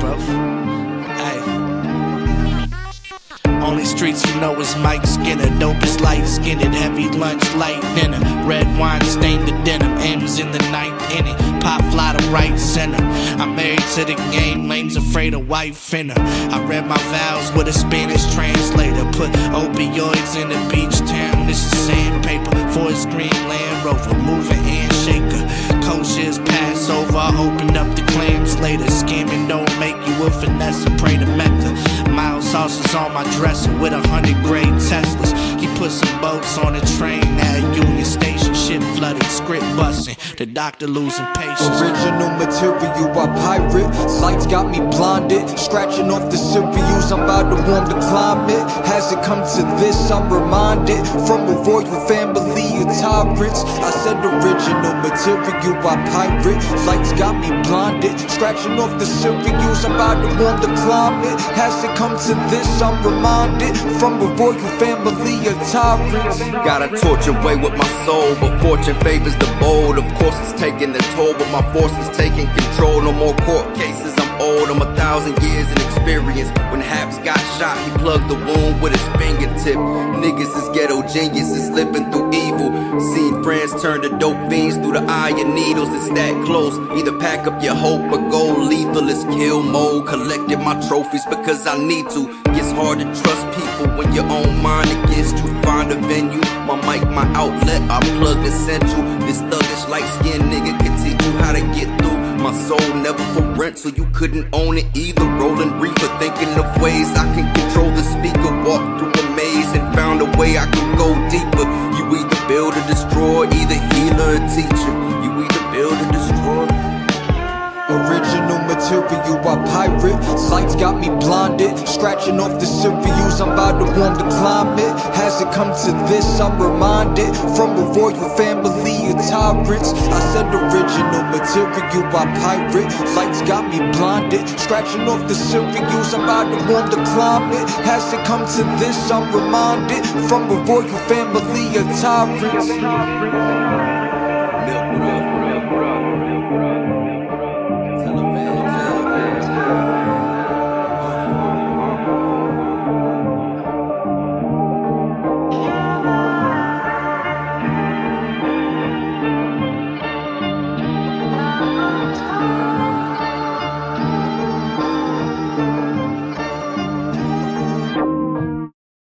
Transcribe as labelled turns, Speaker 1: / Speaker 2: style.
Speaker 1: bro. Only streets you know is Mike Skinner. Dope is light skinned, heavy lunch, light dinner. Red wine stained the denim. M's in the ninth inning. Pop fly to right center. I'm married to the game. Lame's afraid of white finner. I read my vows with a Spanish translator. Put opioids in the beach town. This is sandpaper. Forest Green Land Rover. Moving handshaker. Coaches Passover. I opened up the clams later. Scamming don't make a finesse. Pray to Mecca. Mild sauces on my dresser with a hundred grade Teslas. He put some boats on a train at Union Station. Shit flooded, script busting. The doctor losing patience.
Speaker 2: Original material, I pirate. Lights got me blinded. Scratching off the serials, I'm about to warm the climate. Has it come to this? I'm reminded. From a royal family of tyrants. I said original material, I pirate. Lights got me Scratching off the serials, I'm about to warm the climate. Has it come to this? I'm reminded. From a royal family of tyrants.
Speaker 3: Gotta torture away with my soul, but fortune favors the bold. Of course, it's taking the toll, but my force is taking control. No more court cases, I'm old. I'm a thousand years in experience. When Haps got shot, he plugged the wound with his fingertip. Niggas is ghetto geniuses living through evil. Seen friends turn to dope fiends through the eye of needles. It's that close. Either pack up your hope or go lethal. It's kill mode. Collected my trophies because I need to. Gets hard to trust people when your own mind against you. Find a venue. My mic, my outlet. I plug essential. This thuggish light skinned nigga can teach you how to get through. My soul never for rent, so you couldn't own it either. Rolling reefer, thinking of ways I can control the speaker. Walk through a maze and found a way I could go deeper. You either build or destroy, either healer or teacher. You either build or destroy.
Speaker 2: Original material, I pirate. Lights got me blinded. Scratching off the serials, I'm about to warm the climate. It come to this? I'm reminded. From a royal family of tyrants. I said original material, I pirate. Lights got me blinded. Scratching off the serials, I'm about to warm the climate. Has it come to this? I'm reminded. From a royal family of tyrants.